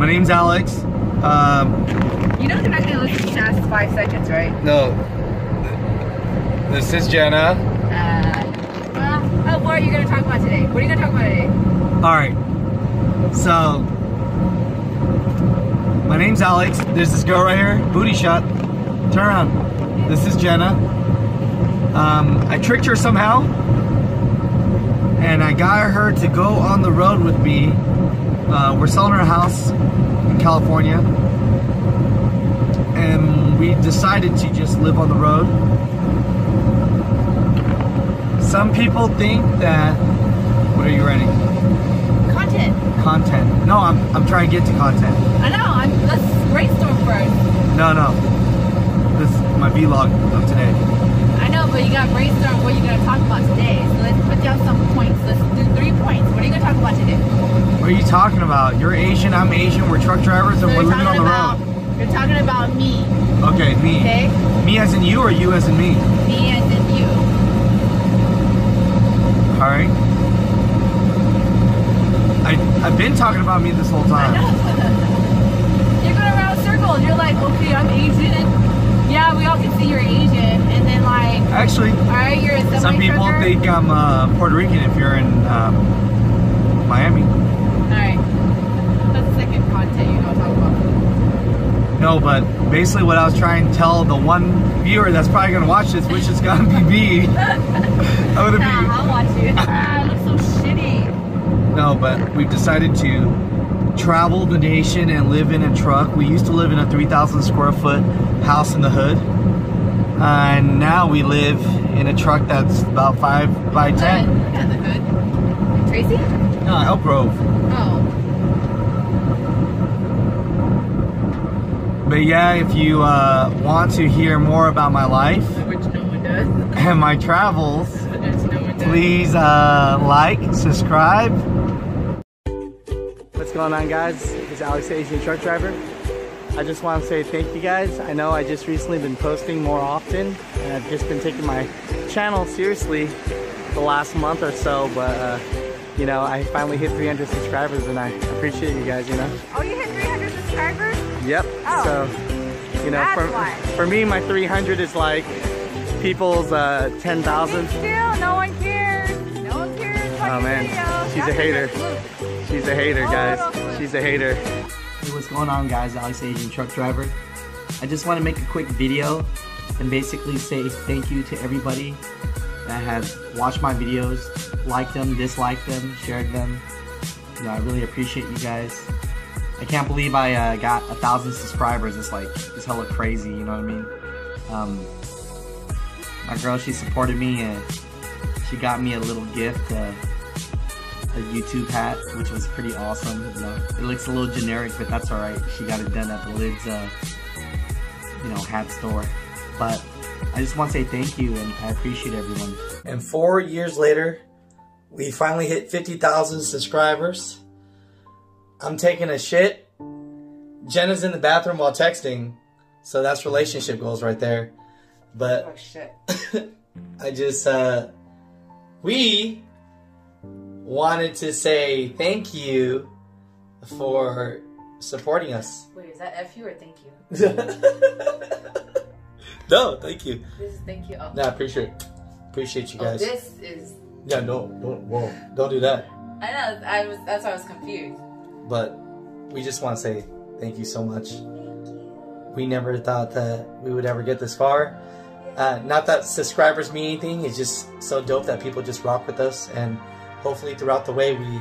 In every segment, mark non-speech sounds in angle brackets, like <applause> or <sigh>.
My name's Alex. Um, You know they're not gonna listen past five seconds, right? no, this is Jenna. Uh, well, oh, what are you gonna talk about today? What are you gonna talk about today? All right. So, my name's Alex. There's this girl right here. Booty shot. Turn around. This is Jenna. Um, I tricked her somehow, and I got her to go on the road with me. Uh, we're selling our house in California, and we decided to just live on the road. Some people think that. What are you writing? Content. Content. No, I'm, I'm trying to get to content. I know. I'm, let's brainstorm first. No, no. This is my vlog of today. I know, but you gotta brainstorm what you're gonna talk about today. So let's put down What are you talking about? You're Asian, I'm Asian, we're truck drivers, and So we're living on the about road. you're talking about me, Okay, me. okay? Me as in you or you as in me? Me and then you. Alright. I, I've been talking about me this whole <laughs> time. <laughs> you're going around circles. You're like, okay, I'm Asian. Yeah, we all can see you're Asian, and then like, Actually, all right, you're a some people trucker. think I'm uh, Puerto Rican if you're in um, Miami. All right. The second content you're gonna talk about. No, but basically what I was trying to tell the one viewer that's probably gonna watch this, which is gonna be me. <laughs> I'm gonna be I'll watch you. Ah, it looks so shitty. No, but we've decided to travel the nation and live in a truck. We used to live in a 3,000 square foot house in the hood. Uh, and now we live in a truck that's about 5 by 10. Hood. Look at the hood. Tracy? No, Elk Grove. Oh. But yeah, if you uh, want to hear more about my life no <laughs> and my travels, no please uh, like, subscribe. What's going on guys? It's Alex Asian Truck Driver. I just want to say thank you guys. I know I just recently been posting more often and I've just been taking my channel seriously the last month or so, but uh, you know, I finally hit 300 subscribers and I appreciate you guys, you know. Oh, you hit 300 subscribers? Yep. Oh. So, you know, That's for, why. for me, my 300 is like people's uh, 10,000. Still, no one cares. No one cares Oh, man. video. She's a hater. good. She's a hater, Oh, guys. no, no. She's a hater. Hey, what's going on, guys? Alex Asian Truck Driver. I just want to make a quick video and basically say thank you to everybody that has watched my videos, liked them, disliked them, shared them. You know, I really appreciate you guys. I can't believe I uh, got a thousand subscribers. It's like it's hella crazy. You know what I mean? Um, my girl, she supported me and she got me a little gift. Uh, a YouTube hat, which was pretty awesome. You know, it looks a little generic, but that's all right. She got it done at the Lids, uh, you know, hat store. But I just want to say thank you, and I appreciate everyone. And four years later, we finally hit 50,000 subscribers. I'm taking a shit. Jenna's in the bathroom while texting, so that's relationship goals right there. But Oh, shit. <laughs> I just, uh, we wanted to say thank you for supporting us. Wait, is that F you or thank you? <laughs> no, thank you. This is thank you. Oh, No, I appreciate appreciate you oh guys. this is. Yeah, no, don't, whoa, don't do that. I know. I was. That's why I was confused. But we just want to say thank you so much. We never thought that we would ever get this far. Uh, not that subscribers mean anything. It's just so dope that people just rock with us, and hopefully throughout the way we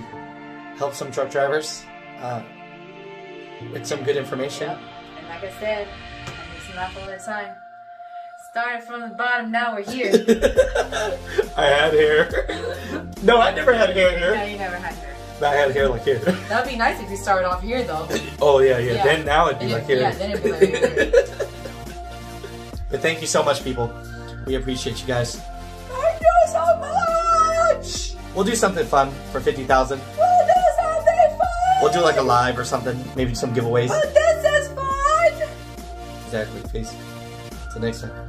help some truck drivers uh, with some good information. Yep. And like I said, I used to laugh all the time. Started from the bottom, now we're here. <laughs> I had hair. no, I never had hair no, here. you never had hair. But I had hair like here. That'd be nice if you started off here, though. oh yeah, yeah, Yeah. Then now it'd be Then like here. yeah, then it'd be like here. <laughs> but thank you so much, people. We appreciate you guys. Thank you so much! We'll do something fun for fifty thousand. We'll do something fun! We'll do like a live or something. Maybe some giveaways. Oh, this is fun! Exactly. Peace. Till next time.